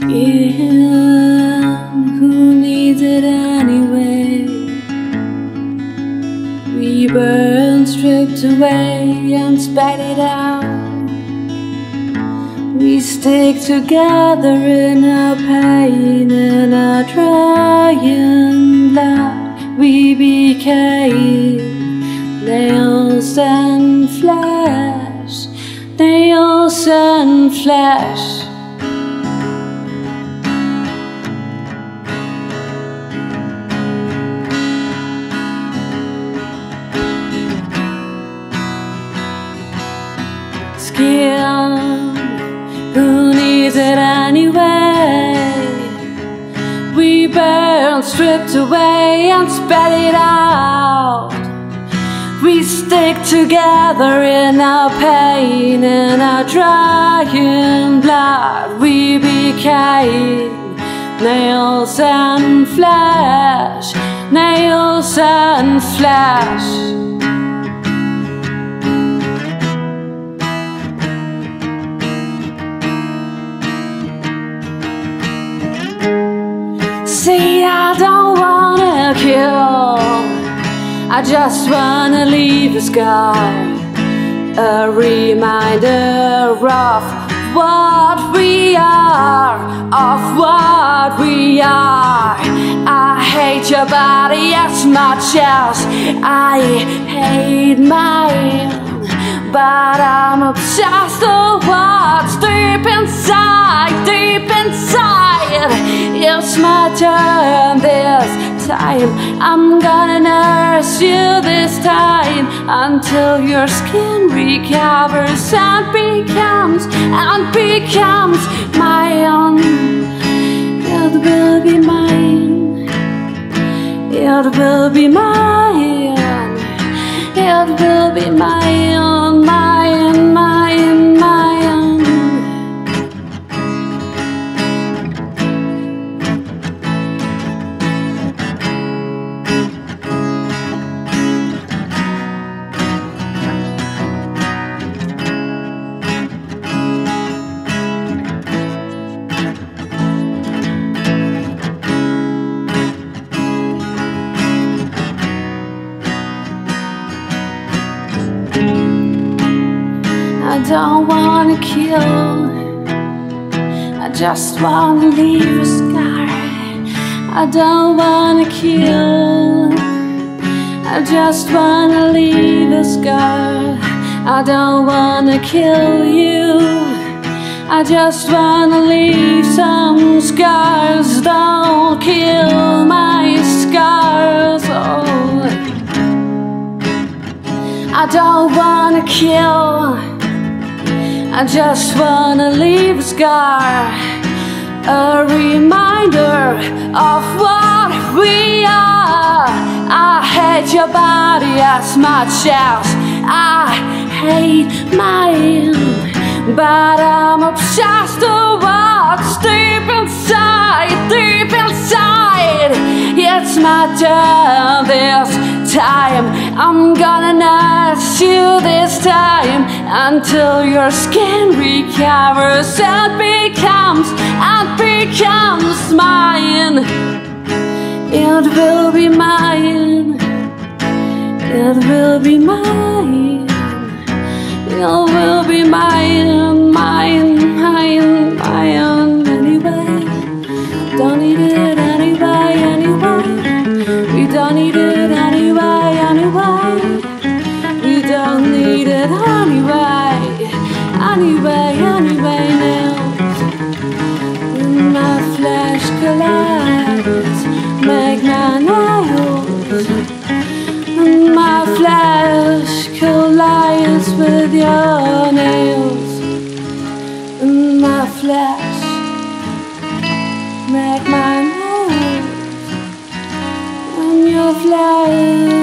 Dying, who needs it anyway? We burn, stripped away, and spat it out. We stick together in our pain and our trying blood. We became nails and flesh, nails and flesh. Stripped away, and spat it out. We stick together in our pain and our drying blood. We became nails and flesh, nails and flesh. Don't wanna kill. I just wanna leave a scar, a reminder of what we are, of what we are. I hate your body as much as I hate mine, but I'm obsessed with what's deep inside, deep inside. It's my turn this time. I'm gonna nurse you this time until your skin recovers and becomes and becomes my own. It will be mine. It will be mine. It will be mine, mine, I don't wanna kill. I just wanna leave a scar. I don't wanna kill. I just wanna leave a scar. I don't wanna kill you. I just wanna leave some scars. Don't kill my scars. Oh. I don't wanna kill. I just wanna leave a scar, a reminder of what we are. I hate your body as much as I hate mine, but I'm obsessed with what's deep inside, deep inside. It's my turn this time. I'm gonna nurse you this time until your skin recovers and becomes and becomes mine. It will be mine. It will be mine. It will be mine, anyway, anyway now. When my flesh collides, nails. When my flesh collides with your nails. When my flesh make my nails. When your flesh